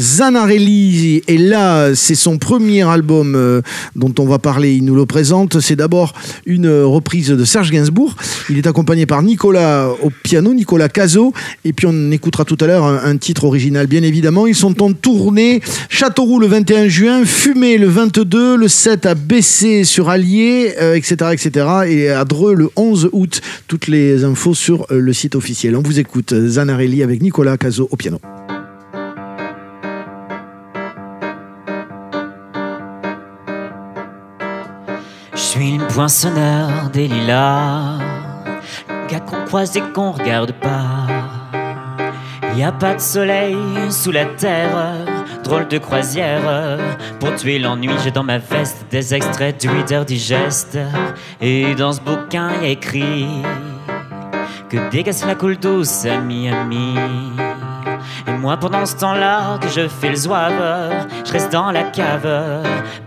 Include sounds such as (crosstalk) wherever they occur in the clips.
Zanarelli et là, c'est son premier album euh, dont on va parler. Il nous le présente. C'est d'abord une reprise de Serge Gainsbourg. Il est accompagné par Nicolas au piano, Nicolas Cazot. Et puis on écoutera tout à l'heure un, titre original, bien évidemment. Ils sont en tournée. Châteauroux le 21 juin, Fumé le 22, le 7 à Bessé sur Allier, euh, etc., etc. Et à Dreux le 11 août. Toutes les infos sur euh, le site officiel. On vous écoute. Zanarelli avec Nicolas Cazot au piano. Suis le poinçonneur des lilas, gars qu'on croise et qu'on regarde pas. Y a pas de soleil sous la terre, drôle de croisière. Pour tuer l'ennui, j'ai dans ma veste des extraits du Reader Digest. Et dans ce bouquin, y a écrit que qu'elle la coule douce à Miami. Et moi pendant ce temps-là que je fais le zouave, je reste dans la cave.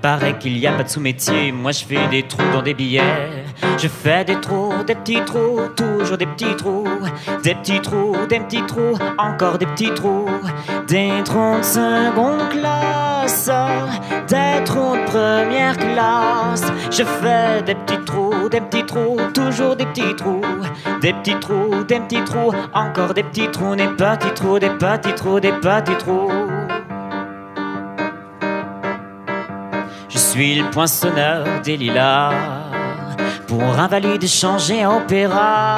Paraît qu'il y a pas de sous-métier, moi je fais des trous dans des billets. Je fais des trous, des petits trous, toujours des petits trous, des petits trous, des petits trous, encore des petits trous, des trous de seconde classe, des trous de première classe. Je fais des petits trous, des petits trous, toujours des petits trous, des petits trous, des petits trous, encore des petits trous, des petits trous, des petits trous, des petits trous. Je suis le poinçonneur des lilas pour invalide changer opéra.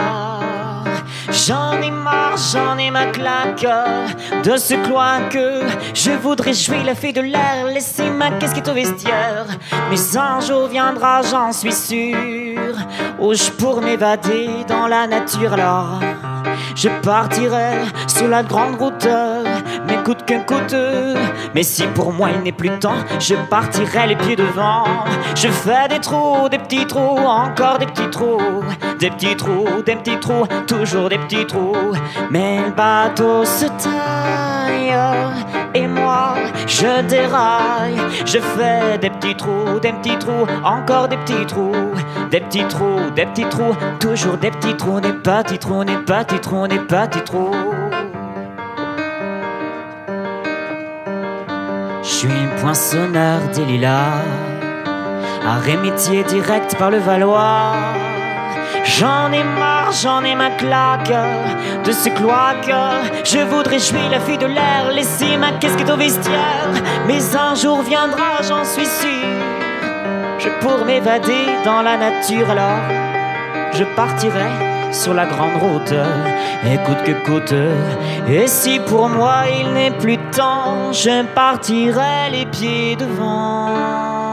J'en ai marre, j'en ai ma claque de ce cloaque. Je voudrais jouer la fée de l'air, laisser ma casquette au vestiaire. Mais un jour viendra, j'en suis sûr, où je pourrais m'évader dans la nature. Alors, je partirai sur la grande route, mais coûte que coûte. Mais si pour moi il n'est plus temps, je partirai les pieds devant. Je fais des trous, des petits trous, encore des petits trous, des petits trous, des petits trous, toujours des petits trous. Mais le bateau se taille et moi je déraille. Je fais des petits trous, des petits trous, encore des petits trous, des petits trous, des petits trous, toujours des petits trous, des petits trous, des petits trous, des petits trous. Je suis un poinçonneur des lilas, arrêt métier direct par le Valois. J'en ai marre, j'en ai ma claque de ce cloaque. Je voudrais jouer la fille de l'air, laisser ma casquette au vestiaire. Mais un jour viendra, j'en suis sûr. Je pourrais m'évader dans la nature alors. Je partirai sur la grande route, et coûte que coûte. Et si pour moi il n'est plus temps, je partirai les pieds devant.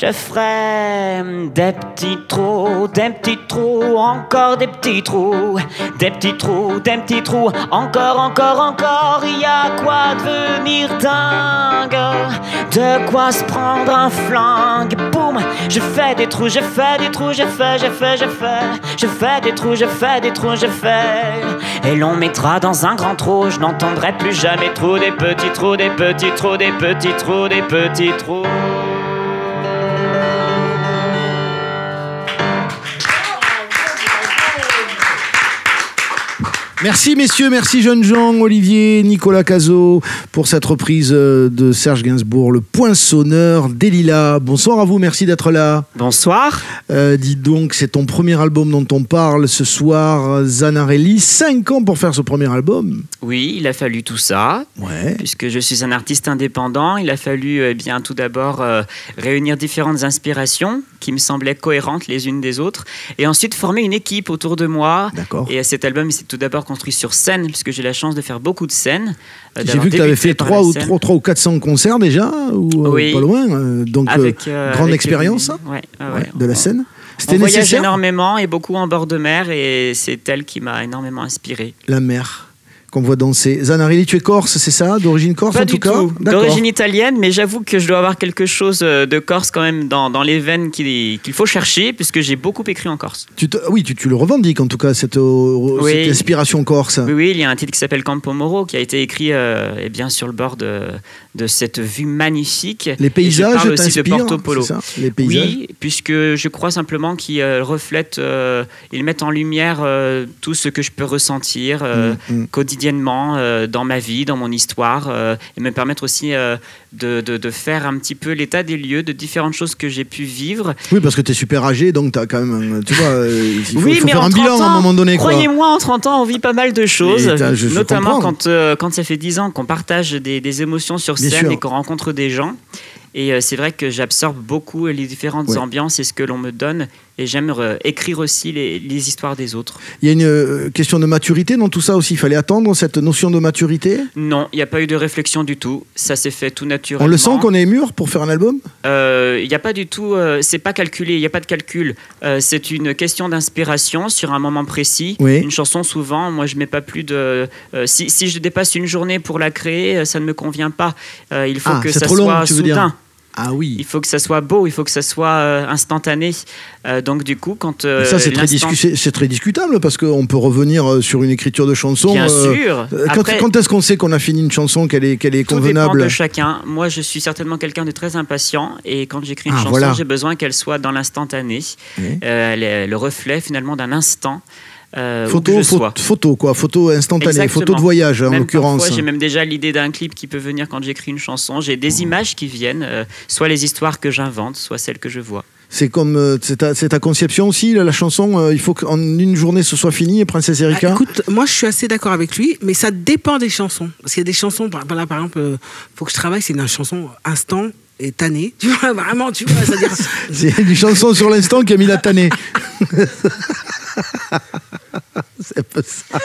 Je ferai des petits trous, des petits trous, encore des petits trous, des petits trous, des petits trous, encore, encore, encore. Il y a quoi devenir dingue, de quoi se prendre un flingue. Boum, je fais des trous, je fais des trous, je fais, je fais, je fais, je fais des trous, je fais des trous, je fais. Et l'on mettra dans un grand trou, je n'entendrai plus jamais trop des petits trous, des petits trous, des petits trous, des petits trous. Merci messieurs, merci jeunes gens, Olivier, Nicolas Cazot pour cette reprise euh, de Serge Gainsbourg, le poinçonneur des lilas. Bonsoir à vous, merci d'être là. Bonsoir. Euh, dis donc, c'est ton premier album dont on parle ce soir, Zanarelli. Cinq ans pour faire ce premier album. Oui, il a fallu tout ça. Ouais. Puisque je suis un artiste indépendant, il a fallu eh bien tout d'abord euh, réunir différentes inspirations qui me semblaient cohérentes les unes des autres, et ensuite former une équipe autour de moi. D'accord. Et cet album, il s'est tout d'abord construit sur scène, puisque j'ai la chance de faire beaucoup de scènes. euh, J'ai vu que tu avais fait par 3 la ou, scène. 3, 3 ou 400 concerts déjà, ou euh, Oui. pas loin. donc, Avec, grande avec expérience ouais, ouais, de la scène. On C'était voyage nécessaire énormément et beaucoup en bord de mer, et c'est elle qui m'a énormément inspiré. La mer qu'on voit danser. Zanarelli, tu es corse, c'est ça D'origine corse Pas en du tout cas tout. D'origine italienne, mais j'avoue que je dois avoir quelque chose euh, de corse quand même dans, dans les veines qu'il faut chercher, puisque j'ai beaucoup écrit en corse. Tu te- Oui, tu, tu le revendiques en tout cas, cette, euh, Oui. cette inspiration corse. Oui, oui, il y a un titre qui s'appelle Campo Moro qui a été écrit euh, eh bien, sur le bord de, de cette vue magnifique. Les Et paysages je parle aussi de Porto Polo. ça Les paysages Oui, puisque je crois simplement qu'ils euh, reflètent, euh, ils mettent en lumière tout ce que je peux ressentir euh, Mm, mm. Quotidiennement euh, dans ma vie, dans mon histoire, euh, et me permettre aussi euh, de, de- de faire un petit peu l'état des lieux de différentes choses que j'ai pu vivre. Oui, parce que tu es super âgé, donc tu as quand même, tu vois, il faut, oui, il faut mais faire un 30 bilan à un ans, moment donné. Croyez-moi, en 30 ans, on vit pas mal de choses, je- notamment quand, quand ça fait 10 ans qu'on partage des, des émotions sur scène et qu'on rencontre des gens. Et euh, c'est vrai que j'absorbe beaucoup les différentes Ouais. ambiances et ce que l'on me donne. Et j'aime euh, écrire aussi les, les histoires des autres. Il y a une euh, question de maturité dans tout ça aussi. Il fallait attendre cette notion de maturité? Non, il n'y a pas eu de réflexion du tout. Ça s'est fait tout naturellement. On le sent qu'on est mûr pour faire un album? Euh, Il n'y a pas du tout, euh, c'est pas calculé, il n'y a pas de calcul. Euh, c'est une question d'inspiration sur un moment précis. Oui. Une chanson, souvent, moi je mets pas plus de. si, si je dépasse une journée pour la créer, ça ne me convient pas. Il faut Ah, que ça trop long, soit dire soudain. Ah oui. Il faut que ça soit beau, il faut que ça soit euh, instantané. Euh, donc du coup, quand euh, ça, c'est très, discu- discutable parce qu'on peut revenir sur une écriture de chanson. Bien sûr. Quand, quand est-ce qu'on sait qu'on a fini une chanson, qu'elle est, qu'elle est Tout dépend convenable de chacun. Moi, je suis certainement quelqu'un de très impatient et quand j'écris une Ah, chanson, voilà. j'ai besoin qu'elle soit dans l'instantané. Oui. Elle est le reflet finalement d'un instant. Euh, Photo, que je pho- sois. photo, quoi, photo instantanée, Exactement. photo de voyage en Même l'occurrence. parfois, j'ai même déjà l'idée d'un clip qui peut venir quand j'écris une chanson. J'ai des images qui viennent, euh, soit les histoires que j'invente, soit celles que je vois. C'est comme euh, c'est ta, c'est ta conception aussi, la, la chanson. euh, il faut qu'en une journée ce soit fini, Princesse Erika. Ah, écoute, moi je suis assez d'accord avec lui, mais ça dépend des chansons. Parce qu'il y a des chansons, par, voilà, par exemple, euh, Faut que je travaille, c'est une chanson instant et tannée. (laughs) Tu vois, vraiment, tu vois, c'est-à-dire. (laughs) C'est une chanson sur l'instant qui a mis la tannée. (laughs) c'est pas ça.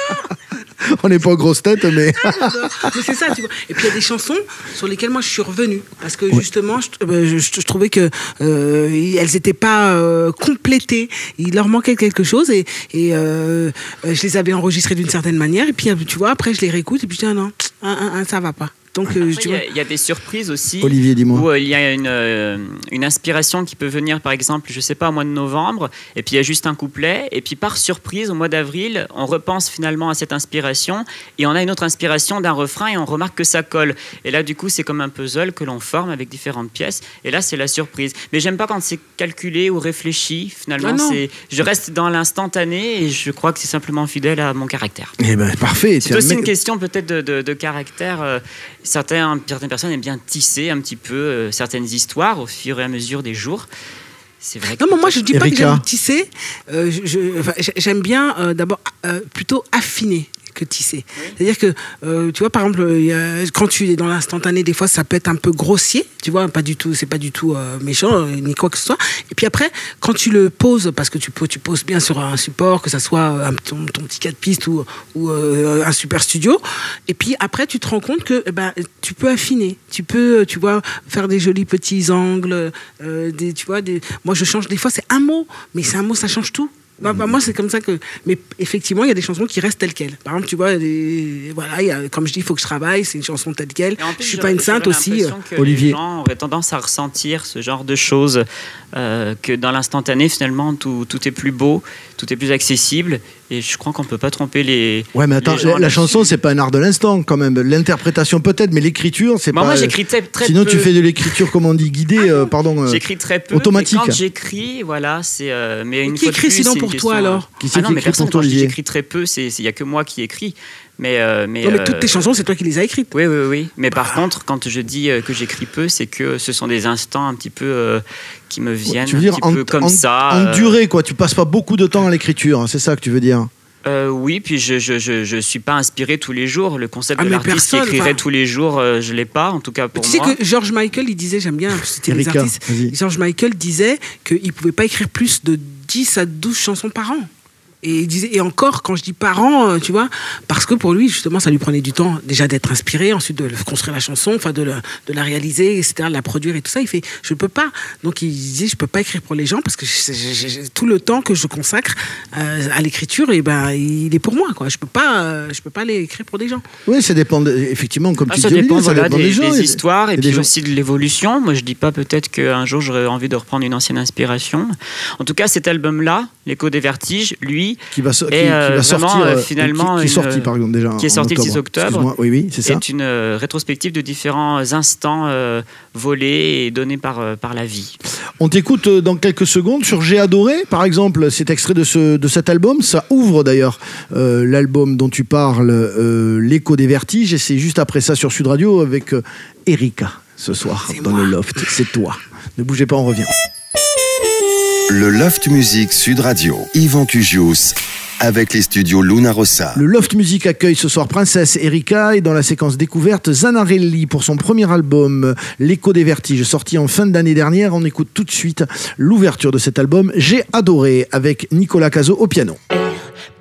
On n'est pas aux grosses têtes, mais. mais c'est ça, tu vois. Et puis il y a des chansons sur lesquelles moi je suis revenue. Parce que justement, je, euh, je- je trouvais que euh, elles n'étaient pas euh, complétées. Il leur manquait quelque chose et, et euh, je les avais enregistrées d'une certaine manière. Et puis, tu vois, après je les réécoute et puis je dis, ah non, un, un, un, ça va pas. Donc, euh, Il y, vois. a- il y a des surprises aussi. Olivier, dis-moi. Où euh, il y a une, euh, une inspiration qui peut venir, par exemple, je sais pas, au mois de novembre, et puis il y a juste un couplet, et puis par surprise, au mois d'avril, on repense finalement à cette inspiration, et on a une autre inspiration d'un refrain, et on remarque que ça colle. Et là, du coup, c'est comme un puzzle que l'on forme avec différentes pièces, et là, c'est la surprise. Mais j'aime pas quand c'est calculé ou réfléchi, finalement. Ah c'est je reste dans l'instantané, et je crois que c'est simplement fidèle à mon caractère. Eh ben, parfait. C'est aussi une question peut-être de, de- de caractère. euh, certains, certaines personnes aiment bien tisser un petit peu euh, certaines histoires au fur et à mesure des jours. C'est vrai que Non, mais moi je dis pas que Erika. j'aime tisser. Euh, enfin, j'aime bien euh, d'abord euh, plutôt affiner que tisser. C'est-à-dire que, euh, tu vois, par exemple, quand tu es dans l'instantané, des fois, ça peut être un peu grossier, tu vois, pas du tout, c'est pas du tout euh, méchant, euh, ni quoi que ce soit. Et puis après, quand tu le poses, parce que tu, poses bien sur un support, que ça soit ton, petit 4 pistes ou, ou un super studio, et puis après, tu te rends compte que eh ben, tu peux affiner, tu peux, tu vois, faire des jolis petits angles, des, tu vois, des... moi je change, des fois c'est un mot, mais c'est un mot, ça change tout. Bah, bah, moi, c'est comme ça que. Mais effectivement, il y a des chansons qui restent telles quelles. Par exemple, tu vois, des- voilà, il y a- comme je dis, il faut que je travaille, c'est une chanson telle quelle. En plus, Je suis pas une sainte aussi. que Olivier. Les gens auraient tendance à ressentir ce genre de choses, euh, que dans l'instantané, finalement, tout, tout est plus beau, tout est plus accessible. Et je crois qu'on peut pas tromper les. Ouais, mais attends, la, la chanson, c'est pas un art de l'instant quand même. L'interprétation peut-être, mais l'écriture, c'est Moi, pas. moi j'écris très, très Sinon, peu. tu fais de l'écriture, comment on dit, guidée, euh, pardon. euh, J'écris très peu. automatique. mais Quand j'écris, voilà, c'est. euh, mais une qui écrit plus, sinon c'est une pour toi, question, alors Qui c'est Ah non, qui mais écrit personne. pour toi, Quand je dis Olivier j'écris très peu, c'est il y a que moi qui écris. Mais euh, mais. Non, mais euh, toutes tes chansons, c'est toi qui les as écrites. Oui, oui, oui. Mais par contre, quand je dis euh, que j'écris peu, c'est que ce sont des instants un petit peu euh, qui me viennent tu veux dire un petit peu comme en, ça. en euh, durée, quoi. Tu passes pas beaucoup de temps à l'écriture, hein, c'est ça que tu veux dire. Euh, oui, puis je, je, je, je suis pas inspiré tous les jours. Le concept Ah, de l'artiste qui écrirait enfin- tous les jours, euh, je l'ai pas, en tout cas pour tu sais moi. que George Michael, il disait, j'aime bien, c'était les Erika, artistes. George Michael disait qu'il pouvait pas écrire plus de 10 à 12 chansons par an. Et, il disait, et encore, quand je dis par an, euh, tu vois, parce que pour lui, justement, ça lui prenait du temps déjà d'être inspiré, ensuite de construire la chanson, enfin de, la réaliser, etc., de la produire et tout ça. Il fait, je peux pas. Donc il disait, je peux pas écrire pour les gens parce que je- je- je- je- tout le temps que je consacre euh, à l'écriture, et ben, il est pour moi, quoi. Je peux pas, euh, je peux pas l'écrire pour des gens. Oui, ça dépend, de- effectivement, comme Ah, tu ça dis, dépend, ça voilà, dépend des, des gens. des histoires et des puis gens- aussi de l'évolution. Moi, je dis pas peut-être qu'un jour j'aurais envie de reprendre une ancienne inspiration. En tout cas, cet album-là, L'écho des vertiges, lui, qui va, so- qui, Et, qui euh, va sortir vraiment, euh, euh, finalement, qui, qui est une- sorti par exemple déjà qui est sorti le 6 octobre. Oui oui c'est ça est une euh, rétrospective de différents instants euh, volés et donnés par, euh, par la vie. on t'écoute euh, dans quelques secondes sur J'ai adoré par exemple cet extrait de, ce, de cet album ça ouvre d'ailleurs euh, l'album dont tu parles euh, l'écho des vertiges et c'est juste après ça sur Sud Radio avec euh, Erika ce soir C'est dans moi. le loft c'est toi ne bougez pas on revient Le Loft Music Sud Radio. Yvan Cugius avec les studios Luna Rossa. Le Loft Music accueille ce soir Princesse Erika et dans la séquence découverte Zanarelli pour son premier album L'écho des vertiges sorti en fin d'année dernière. On écoute tout de suite l'ouverture de cet album J'ai adoré avec Nicolas Cazot au piano.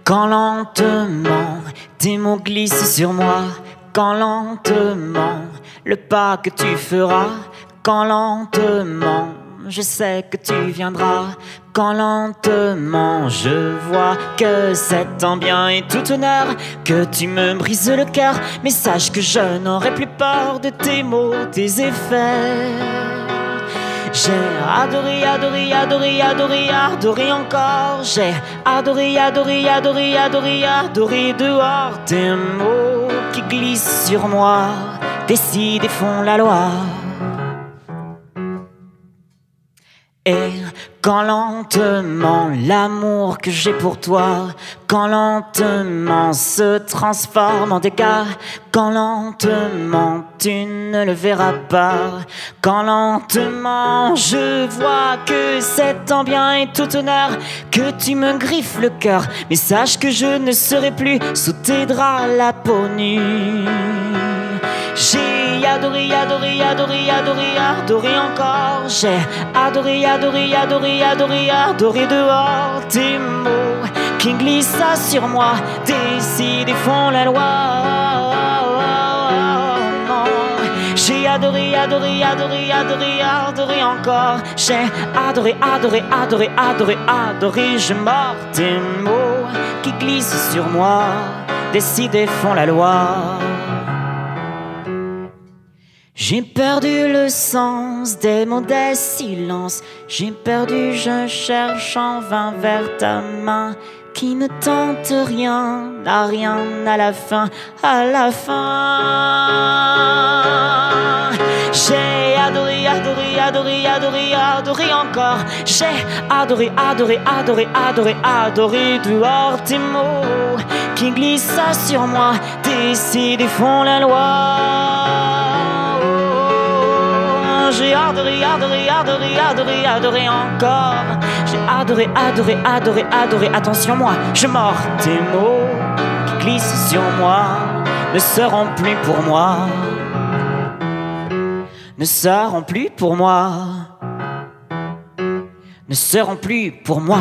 Quand lentement tes mots glissent sur moi, quand lentement le pas que tu feras, quand lentement je sais que tu viendras, quand lentement je vois que c'est tant bien et tout honneur que tu me brises le cœur, mais sache que je n'aurai plus peur de tes mots, tes effets. J'ai adoré, adoré, adoré, adoré, adoré encore. J'ai adoré, adoré, adoré, adoré, adoré dehors tes mots qui glissent sur moi, décident et font la loi. Et quand lentement l'amour que j'ai pour toi, quand lentement se transforme en dégâts, quand lentement tu ne le verras pas, quand lentement je vois que c'est en bien et tout honneur que tu me griffes le cœur, mais sache que je ne serai plus sous tes draps la peau nue. J'ai adoré, adoré, adoré, adoré, adoré encore. J'ai adoré, adoré, adoré, adoré, adoré dehors tes mots qui glissent sur moi, décident font la loi. J'ai adoré, adoré, adoré, adoré, adoré encore. J'ai adoré, adoré, adoré, adoré, adoré. Je mords tes mots qui glissent sur moi, décident font la loi. J'ai perdu le sens des mots silences. J'ai perdu, je cherche en vain vers ta main qui ne tente rien, n'a rien à la fin, à la fin. J'ai adoré, adoré, adoré, adoré, adoré encore. J'ai adoré, adoré, adoré, adoré, adoré dehors tes mots qui glissent sur moi, décident et font la loi. J'ai adoré, adoré, adoré, adoré, adoré encore. J'ai adoré, adoré, adoré, adoré. Attention, moi, je mords tes mots qui glissent sur moi, ne seront plus pour moi. Ne seront plus pour moi. Ne seront plus pour moi.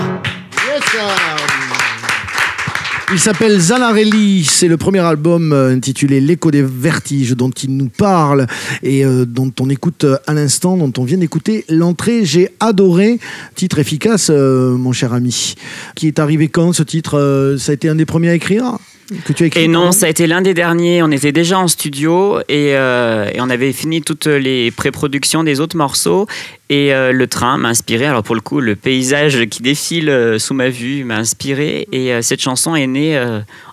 Il s'appelle Zanarelli, c'est le premier album euh, intitulé L'écho des vertiges dont il nous parle et euh, dont on écoute euh, à l'instant, dont on vient d'écouter l'entrée. J'ai adoré, titre efficace mon cher ami. Qui est arrivé quand ce titre Ça a été un des premiers à écrire que tu as écrit Et non, ça a été l'un des derniers. On était déjà en studio et, euh, et on avait fini toutes les pré-productions des autres morceaux. Et euh, le train m'a inspiré. Alors pour le coup, le paysage qui défile euh, sous ma vue m'a inspiré. Et euh, cette chanson est née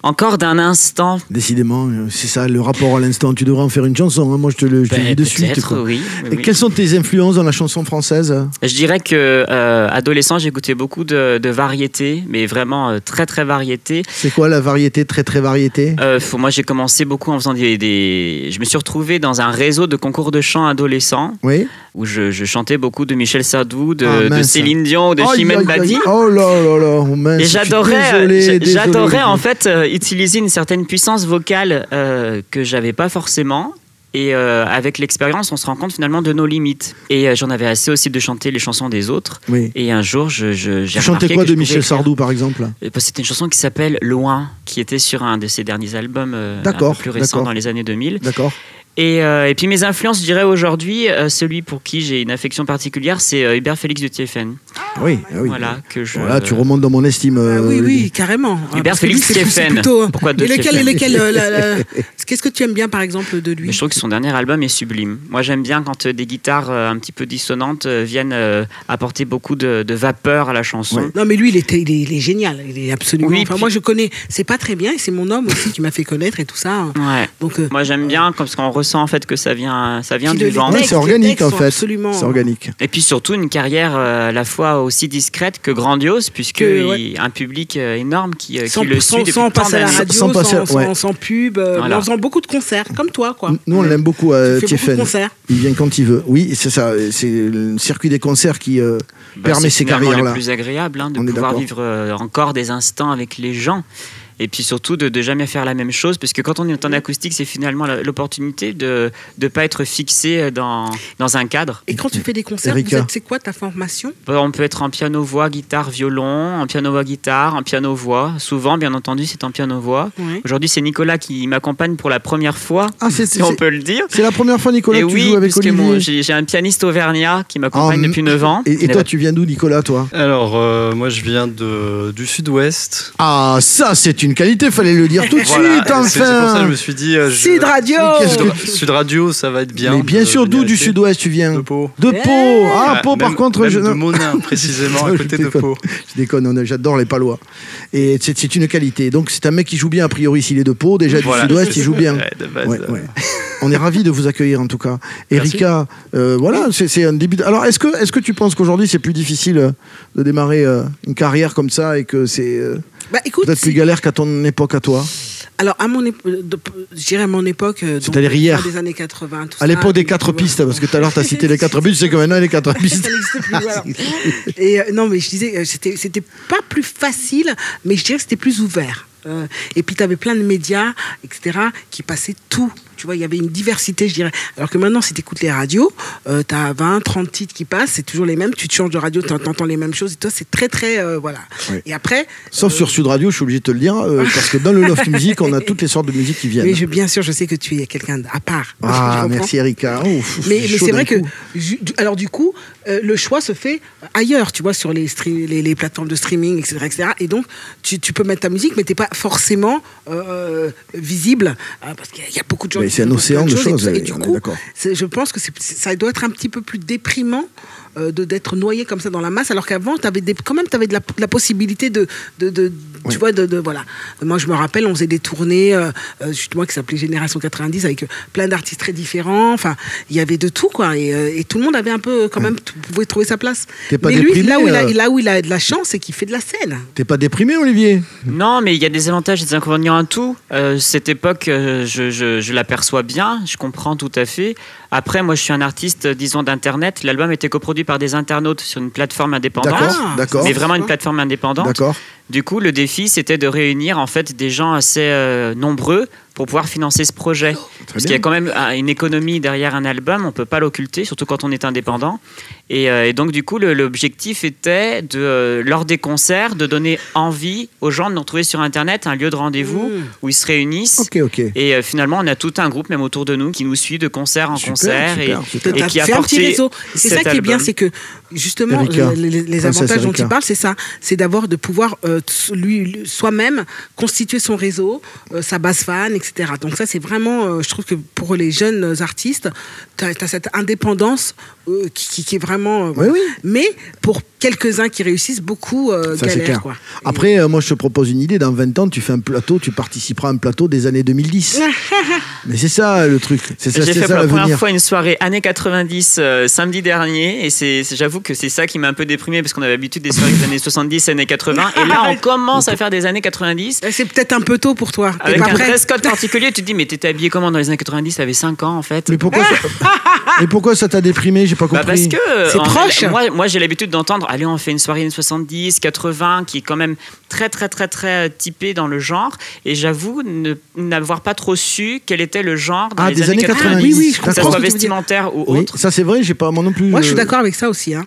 encore d'un instant. Décidément, c'est ça le rapport à l'instant. Tu devrais en faire une chanson, hein. moi je te le, je te le Ben, dis de suite. peut-être, quoi. oui. oui, Et oui. quelles sont tes influences dans la chanson française? Je dirais que adolescent, j'écoutais beaucoup de, de variétés, mais vraiment très très variétés. C'est quoi la variété, très très variété? Faut- moi, j'ai commencé beaucoup en faisant des, des- Je me suis retrouvé dans un réseau de concours de chant adolescents où je, je chantais beaucoup de Michel Sardou, de, Ah, de. Céline Dion, ou de Aïe, Chimène Badi. Oh là là là, mince, Et j'adorais, désolé, j'adorais en fait euh, utiliser une certaine puissance vocale euh, que j'avais pas forcément. Et euh, avec l'expérience, on se rend compte finalement de nos limites. Et euh, j'en avais assez aussi de chanter les chansons des autres. Oui. Et un jour, je, je, j'ai chantais quoi que de Michel. Sardou par exemple? Euh, bah, C'était une chanson qui s'appelle Loin, qui était sur un de ses derniers albums euh, un D'accord, peu plus récents dans les années 2000. D'accord. Et, euh, et puis mes influences, je dirais aujourd'hui, euh, celui pour qui j'ai une affection particulière, c'est euh, Hubert Félix de TFN. Oui, ah oui. Voilà, que je. Voilà, tu remontes dans mon estime. Ah oui, oui, carrément. Hubert que lui, Félix Stéphane. plutôt, euh, Pourquoi deux et euh, la- (laughs) la- Qu'est-ce que tu aimes bien, par exemple, de lui? Mais je trouve que son dernier album est sublime. Moi, j'aime bien quand euh, des guitares euh, un petit peu dissonantes euh, viennent euh, apporter beaucoup de, de vapeur à la chanson. Ouais. Non, mais lui, il, est, il est génial. Il est absolument. Oui, enfin, puis- moi, je connais. C'est pas très bien. Et c'est mon homme aussi qui m'a fait connaître et tout ça. Ouais. Donc, euh, Moi, j'aime bien parce qu'on ressent en fait que ça vient, ça vient puis du. Ouais, c'est organique en fait. Absolument. C'est organique. Et puis surtout une carrière euh, à la fois aussi discrète que grandiose, puisque Que, ouais. il- un public euh, énorme qui, euh, qui Sans, le sans- suit sans passer à la radio, Sans sans, passer- sans, ouais. sans pub, euh, Voilà. en faisant beaucoup de concerts, comme toi, quoi. Nous, on l'aime beaucoup, euh, Tiefen. Il vient quand il veut. Oui, c'est ça. C'est le circuit des concerts qui euh, Bah, permet c'est ces finalement carrières-là. le plus agréable hein, de On pouvoir vivre encore des instants avec les gens. Et puis surtout de, de jamais faire la même chose, parce que quand on est en acoustique, c'est finalement l'opportunité de ne pas être fixé dans, dans un cadre. Et quand tu fais des concerts, c'est quoi ta formation? On peut être en piano-voix, guitare, violon, en piano-voix, guitare, en piano-voix. Souvent, bien entendu, c'est en piano-voix. Ouais. Aujourd'hui, c'est Nicolas qui m'accompagne pour la première fois, Ah, c'est si on peut le dire. c'est la première fois, Nicolas, et que tu oui, joues avec Olivier. j'ai j'ai un pianiste auvergnat qui m'accompagne Ah, depuis 9 ans. Et, et toi, tu viens d'où, Nicolas, toi? Alors, euh, moi, je viens de, du sud-ouest. Ah, ça, c'est une qualité, fallait le dire tout de Voilà, suite, c'est c'est pour ça que enfin je me suis dit. euh, je- Sud Radio que- Sud, Sud Radio, ça va être bien. Mais bien de sûr, d'où du sud-ouest tu viens De Pau. De Pau Ah, Ah, Pau, par contre, même je... de Monin, (laughs) précisément, à Je côté de. Pau. Je déconne, on a- j'adore les palois. Et c'est une qualité. Donc, c'est un mec qui joue bien, a priori, s'il est de Pau. Déjà, du Voilà. sud-ouest, il joue bien. Ouais, de base, Ouais, euh, ouais. On est ravis de vous accueillir en tout cas. Merci. Erika, euh, voilà, c'est c'est un début. de- Alors, est-ce que, est que tu penses qu'aujourd'hui c'est plus difficile euh, de démarrer euh, une carrière comme ça et que c'est euh, Bah écoute, peut-être plus galère qu'à ton époque à toi? Alors à mon époque, je dirais à mon époque, euh, C'est-à-dire hier. des années 80, tout À ça, l'époque des quatre pistes, parce que tout à l'heure tu as cité les quatre (laughs) pistes, c'est que maintenant les quatre ça pistes. n'existe plus. (laughs) voilà. Et euh, non, mais je disais, c'était, c'était pas plus facile, mais je dirais que c'était plus ouvert. Euh, et puis tu avais plein de médias, etc., qui passaient tout. Tu vois, il y avait une diversité, je dirais. Alors que maintenant, si tu écoutes les radios, tu as 20, 30 titres qui passent, c'est toujours les mêmes. Tu te changes de radio, tu entends les mêmes choses. Et toi, c'est très, très. euh, voilà. Et après. Sauf euh, sur Sud Radio, je suis obligé de te le dire, euh, parce que dans le Loft Music, on a toutes les sortes de musique qui viennent. Mais je, bien sûr, je sais que tu es quelqu'un à part. Ah, merci Erika. Ouf, Mais, c'est vrai que, alors du coup, le choix se fait ailleurs, tu vois, sur les, les, les plateformes de streaming, etc. etc. et donc, tu, tu peux mettre ta musique, mais tu n'es pas forcément visible, hein, parce qu'il y a- beaucoup de gens c'est un océan de choses. Et du coup, je pense que ça doit être un petit peu plus déprimant euh, de d'être noyé comme ça dans la masse, alors qu'avant, tu avais quand même avais de, la, de la possibilité de, de, de- Oui. tu vois, de, de- voilà. Moi, je me rappelle, on faisait des tournées, euh, euh, justement, qui s'appelait Génération 90, avec euh, plein d'artistes très différents. Enfin, il y avait de tout, quoi. Et, euh, et tout le monde avait un peu, quand même, pouvait trouver sa place. T'es pas Mais lui, déprimé, là où, il a, là où il a de la chance, c'est qu'il fait de la scène. T'es pas déprimé, Olivier? Non, mais il y a des avantages et des inconvénients à tout. Euh, cette époque, je, je, je l'aperçois bien, je comprends tout à fait. Après, moi, je suis un artiste, disons, d'Internet. L'album était coproduit par des internautes sur une plateforme indépendante. D'accord, d'accord. Mais vraiment une plateforme indépendante. D'accord. Du coup, le défi, c'était de réunir en fait des gens assez euh, nombreux pour pouvoir financer ce projet. Parce qu'il y a quand même euh, une économie derrière un album, on peut pas l'occulter, surtout quand on est indépendant. Et, euh, et donc, du coup, l'objectif était, de, euh, lors des concerts, de donner envie aux gens de nous retrouver sur Internet, un lieu de rendez-vous Mmh. où ils se réunissent. Et euh, finalement, on a tout un groupe, même autour de nous, qui nous suit de concert en Super, concert super, et, super. et T'as qui a un petit réseau. C'est ça qui est bien, c'est que justement, Erika, les, les- avantages dont Erika. il parle, c'est ça. C'est d'avoir, de pouvoir euh, lui- soi-même constituer son réseau, euh, sa base fan, etc. Donc ça, c'est vraiment, euh, je trouve que pour les jeunes artistes, tu as, cette indépendance euh, qui, qui- qui est vraiment... euh, Oui, oui. Mais pour quelques-uns qui réussissent, beaucoup euh, Ça, c'est galèrent. clair. Quoi. Après, euh, moi, je te propose une idée. Dans 20 ans, tu fais un plateau, tu participeras à un plateau des années 2010. (laughs) Mais c'est ça le truc. C'est ça, J'ai fait ça pour la première fois une soirée années 90 euh, samedi dernier et c'est j'avoue que c'est ça qui m'a un peu déprimé parce qu'on avait l'habitude des soirées des années 70 années 80 et là (laughs) on commence à faire des années 90 Eh, C'est peut-être un peu tôt pour toi. Avec pas un dress code particulier tu te dis mais t'étais habillé comment dans les années 90 t'avais 5 ans en fait Mais pourquoi, (laughs) Mais pourquoi ça t'a déprimé J'ai pas Bah compris. parce que C'est proche. moi, moi j'ai l'habitude d'entendre allez on fait une soirée années 70 80 qui est quand même très très très très euh, typée dans le genre et j'avoue ne- n'avoir pas trop su quel était le genre dans Ah, les des années années 90 90, oui, oui, je que ça soit vestimentaire ou Oui, autre ça c'est vrai, j'ai pas moi non plus. Moi, je suis euh, d'accord avec ça aussi. Hein.